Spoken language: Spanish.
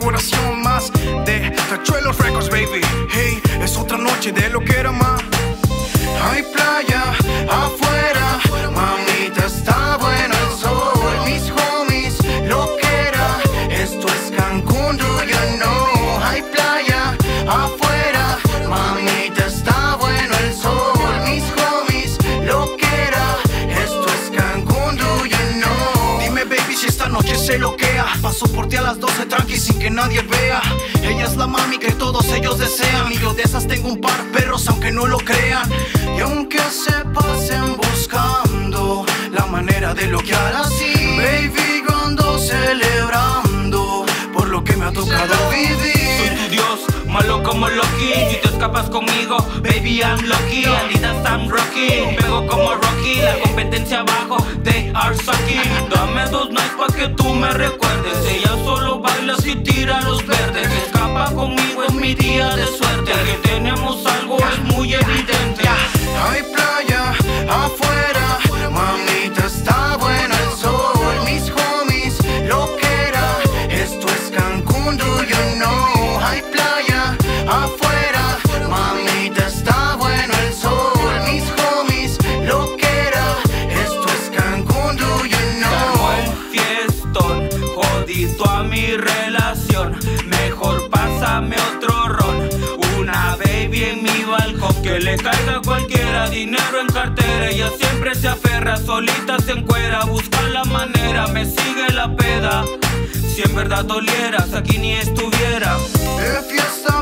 colaboración más de Tachuelos Records, baby. Hey, es otra noche de lo que era se loquea. Paso por ti a las 12 tranqui sin que nadie vea. Ella es la mami que todos ellos desean. Y yo de esas tengo un par perros, aunque no lo crean. Y aunque se pasen buscando la manera de bloquear así, baby, yo ando celebrando por lo que me ha tocado Soy vivir. tu dios, malo como Loki Si te escapas conmigo, baby I'm lucky Adidas I'm Rocky, pego como Rocky La competencia abajo, they are sucking Dame dos nights pa' que me recuerdes. Ella solo baila si tira los verdes. Escapa conmigo, es mi día de suerte. Que tenemos algo es muy evidente. Hay playa afuera, mamita, está bueno el sol. Mis homies, lo que era, esto es Cancún, Le caiga a cualquiera dinero en cartera. Ella siempre se aferra, solita se encuera. Busca la manera, me sigue la peda. Si en verdad dolieras, aquí ni estuviera. Fiesta.